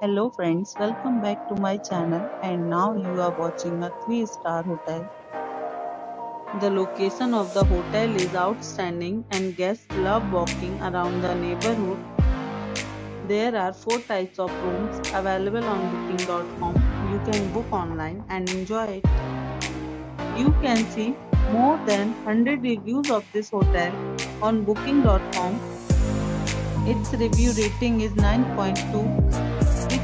Hello friends, welcome back to my channel and now you are watching a 3 star hotel. The location of the hotel is outstanding and guests love walking around the neighborhood. There are 4 types of rooms available on booking.com. You can book online and enjoy it. You can see more than 100 reviews of this hotel on booking.com. Its review rating is 9.2